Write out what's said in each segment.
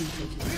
executed.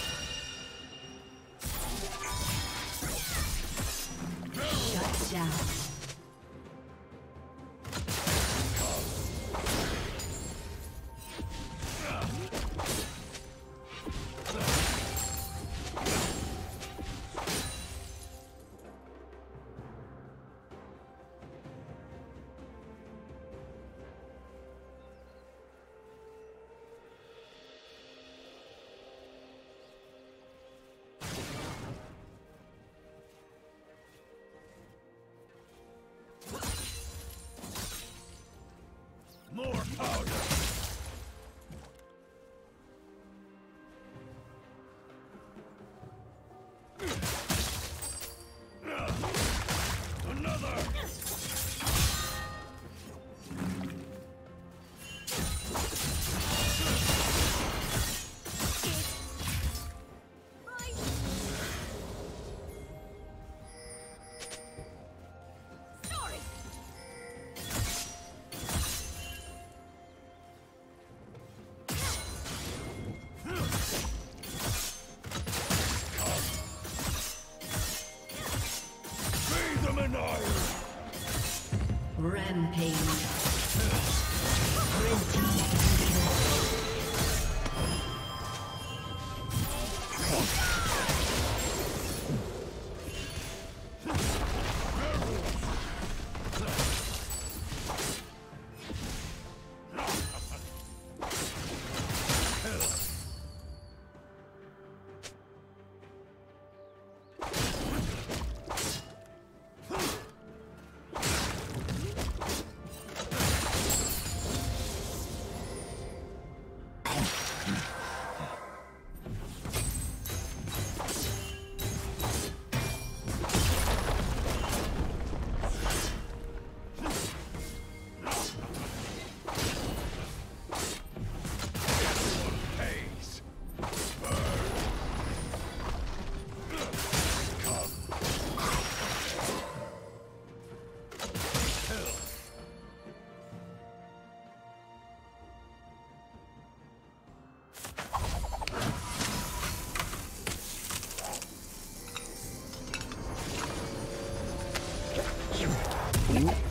you.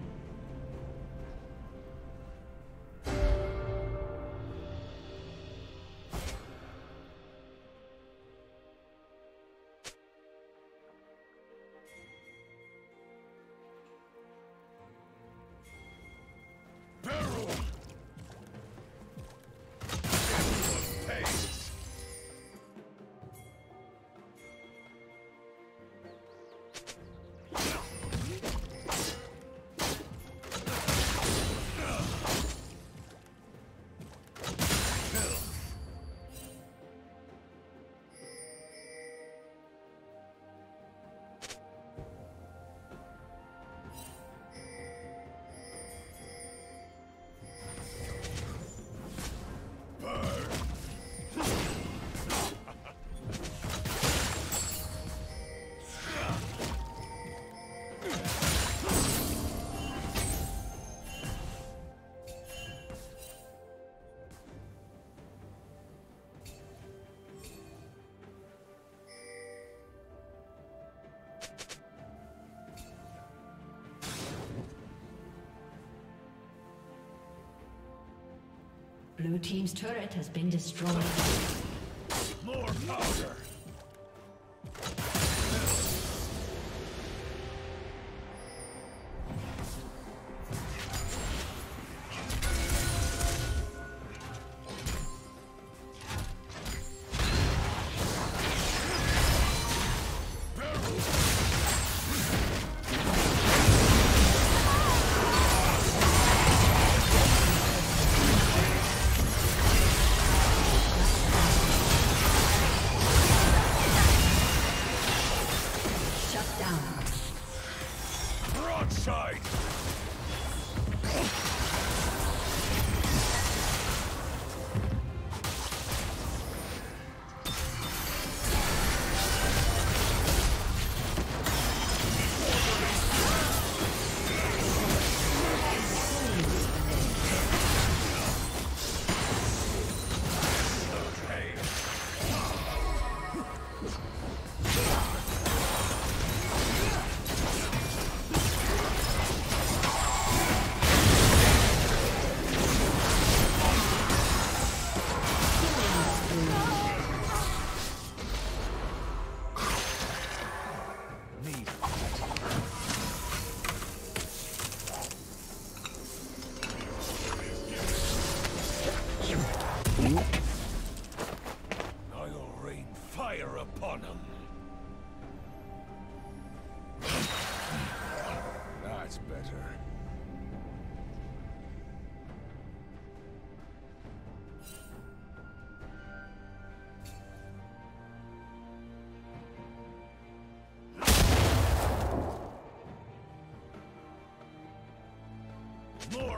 Blue Team's turret has been destroyed. More powder!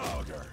Auger.